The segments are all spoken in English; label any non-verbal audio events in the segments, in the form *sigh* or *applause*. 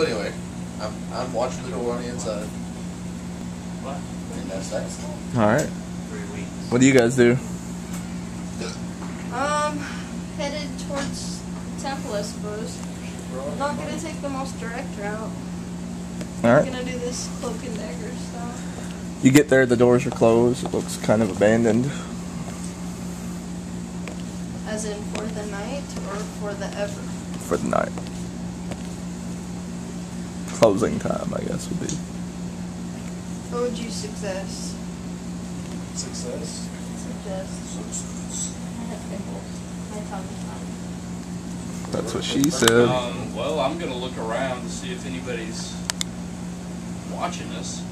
So anyway, I'm, I'm watching the door on the inside. What? And that's that. All right. Three weeks. What do you guys do? Um, headed towards the Temple, I suppose. Not gonna take the most direct route. All I'm gonna do this cloak and dagger stuff. You get there, the doors are closed. It looks kind of abandoned. As in for the night or for the ever. for the night. Closing time, I guess, would be. What would you suggest? Success. Suggest. Success. I have pimples. My tongue's not. That's what she said. Um, well, I'm gonna look around to see if anybody's watching us.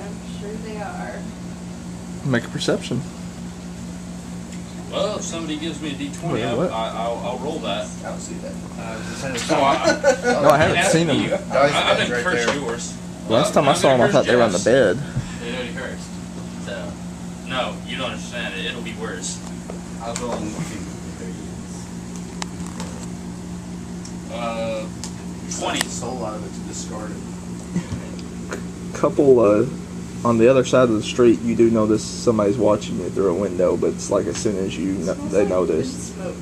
I'm sure they are. Make a perception. Well, if somebody gives me a D20, Wait, I, what? I, I'll, I'll roll that. I don't see that. So I, *laughs* No, I haven't ask seen me, them. I, I didn't right curse there. yours. Last time I I'm saw them, I thought they were on the bed. Jeff's. They already cursed. So, no, you don't understand it. It'll be worse. I was rolling looking. Uh, 20. So a lot of it's discarded. Couple uh, on the other side of the street, you do notice somebody's watching you through a window, but it's like as soon as you no, Smells they like notice, Smoke.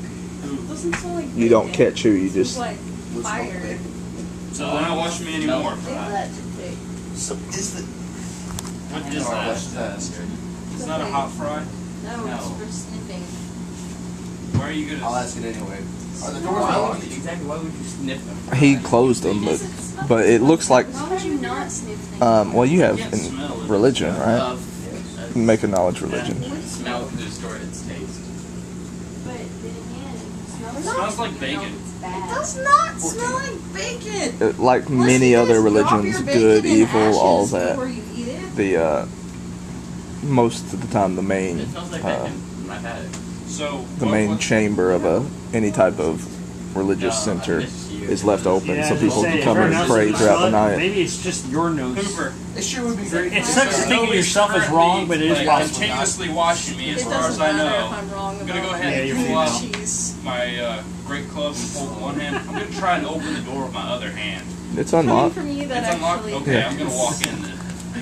Doesn't smell like you don't bacon. catch who. You Smells just like fire. So they're not watching me anymore. They let it. So is the What is our that? last task? It's not a hot fry? No, No. it's for sniffing. Why are you gonna? I'll ask it anyway. Are the doors Why locked? would you, exactly, why would you sniff them? he closed them, but but it looks like Why would you not sniff things? um, well, you have can't smell in it. religion, right? Of, Make a knowledge religion. smell to distort its taste. But then again, it smells, like bacon. It's It does not smell like bacon. Uh, Like Unless many other religions, good, evil, all that. You eat it. The uh, most of the time, the main It smells like uh, bacon. I've had it. So the main what- chamber of a any type of religious No, center is left open, Yeah, so I people gonna can come in and nose pray is throughout the blood, night. Maybe it's just your nose. Hooper. It sure would be great. It sucks to think of yourself as currently, wrong, but it is like, possible. continuously watching me, as It far as doesn't I matter know. if I'm wrong I'm gonna go ahead Yeah, and you're pull out. Cheese. my uh, great club and hold one hand. I'm gonna try and open the door with my other hand. It's Coming unlocked. from you, that it's unlocked. actually. Okay, Yeah. I'm gonna walk in then.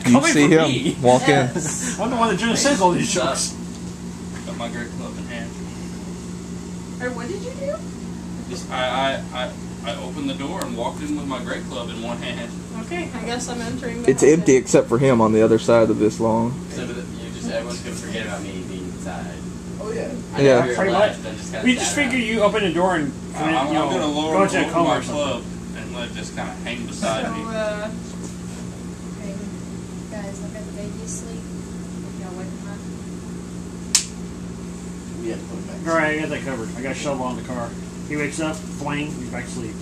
You Coming see from him walk in. Yes. I'm the one that just says all these jokes. Got my great club in hand. Or what did you do? Just I I I, I opened the door and walked in with my great club in one hand. Okay, I guess I'm entering. the It's house empty except for him on the other side of this lawn. So that you just everyone's gonna forget about me being inside. Oh yeah. I Yeah. know Pretty left, much. I just We just stand figure around. you open the door and uh, I'm, you know, I'm gonna lower go into a coma my club and let it just kind of hang So, beside me. uh, Okay, guys, look at the baby asleep. If y'all wake him up. We had to put it back. All right, I got that covered. I got a shovel on the car. He wakes up, fling, he's back asleep.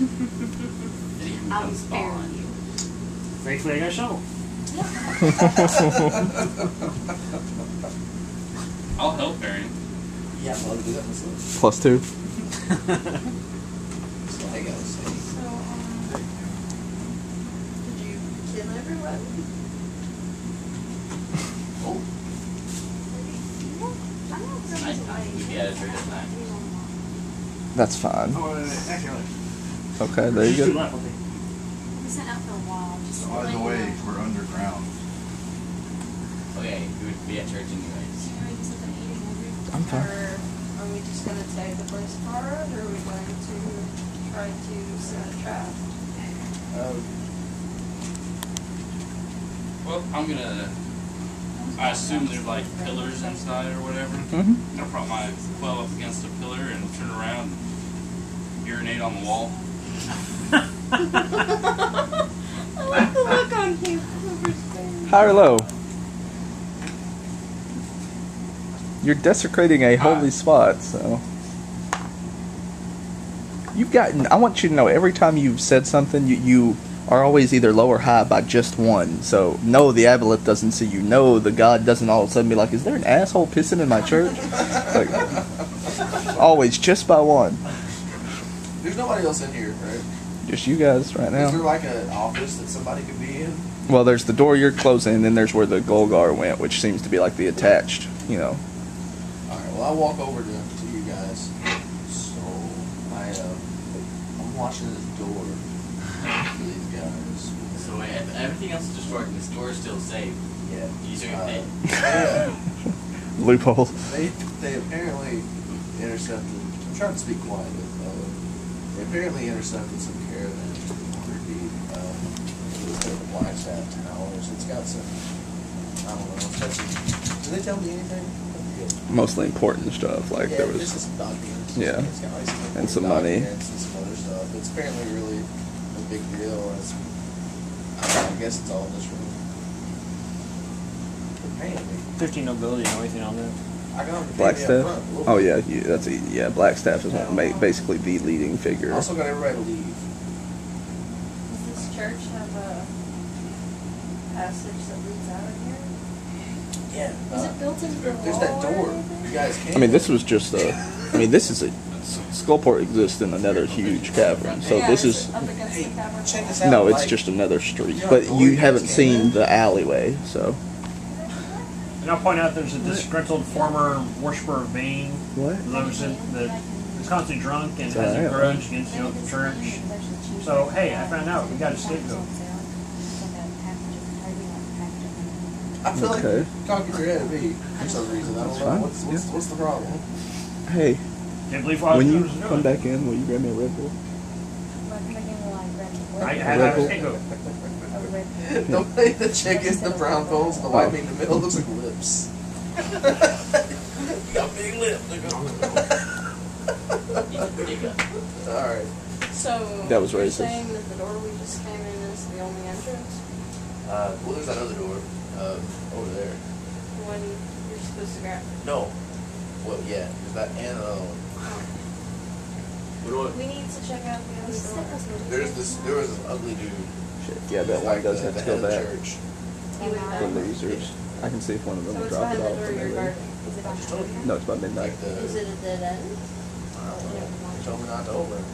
And *laughs* he I'll becomes spare Bond. you. Thankfully, I got a shovel. *laughs* I'll help Barry. Yeah, I'll love to do that myself. Plus two. *laughs* So I gotta say. so, um, did you kill everyone? Oh, I don't know if I, there I, was a we'd be at a at night. That's fine. Oh, wait, wait, actually, Okay, there you go. left, We sent out for a while. Just So by the way, we're underground. Okay, we would be at church anyways. You know, you get something eating, will you? I'm fine. Or are we just gonna take the place apart, or are we going to try to set a trap? um, Well, I'm gonna. I assume there's like pillars inside or whatever. Mm-hmm. I'll prop my club up against a pillar and turn around and urinate on the wall. I like the look on. Hoover's. High or low? You're desecrating a holy Ah. spot, so. You've gotten. I want you to know every time you've said something, you, you are always either low or high by just one. So, no, the aboleth doesn't see you. No, the God doesn't all of a sudden be like, is there an asshole pissing in my church? like, always just by one. there's nobody else in here, right? Just you guys right now. Is there like an office that somebody could be in? Well, there's the door you're closing, and then there's where the Golgar went, which seems to be like the attached, you know. All right. Well, I walk over to, to you guys. So I uh, I'm watching this door. For these guys. So if everything else is destroyed and the store is still safe, Yeah. you still Uh, yeah. *laughs* Loophole. They they apparently intercepted. I'm trying to speak quietly. Uh, they apparently intercepted some caravans to the border. Um, it was the Blackstaff Towers. It's got some. I don't know. It's some. Did they tell me anything? Mostly important stuff. Like yeah, there this was. is. Yeah. It's got like some And some money. And some other stuff. It's apparently really a big deal. and It's, I guess it's all in this room. They're paying me. Fifteen nobility, know anything on there. I got them to Black up staff. front, a Oh bit. yeah, that's a, yeah. Black staff is one, ma- basically the leading figure. Also got everybody to leave. Does this church have a passage that leads out of here? Yeah. Is it uh, built into the There's that wall or door. anything? You guys can't. I mean, this was just a. I mean, this is a. Skullport exists in another huge cavern, so Yeah, this is is. it up against Hey, the cavern check wall? this out. No, it's just another street. But but you haven't seen the alleyway, so. And I'll point out there's a disgruntled former worshiper of Bane What? who lives in the constantly drunk and has a grudge against you know, the church. So hey, I found out we got a scapegoat. I feel like Okay. you're talking your head at me for some reason. I don't That's know. fine. What's, what's, Yeah. what's the problem? Hey, Can't believe what when I you was doing. come back in, will you grab me a Red Bull? I had Red a Bull. *laughs* scapegoat. the way the chick is the brown bones, the white meat in the middle looks like lips. *laughs* got big lips. *laughs* Alright. So That was you're racist. saying that the door we just came in is the only entrance Uh, well, there's that other door uh, over there. when you're supposed to grab? No. Well, yeah. There's that and uh, what do I- We need to check out the other door. There's this. There was this ugly dude. Shit, yeah, that one like does the, have the to go head the back. church. He The down. losers. I can see if one of them So will drop it off. door and you're they guarding. leave. No, it's about midnight. Like the. Is it a dead end? I don't know. They told me not to open. it.